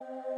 you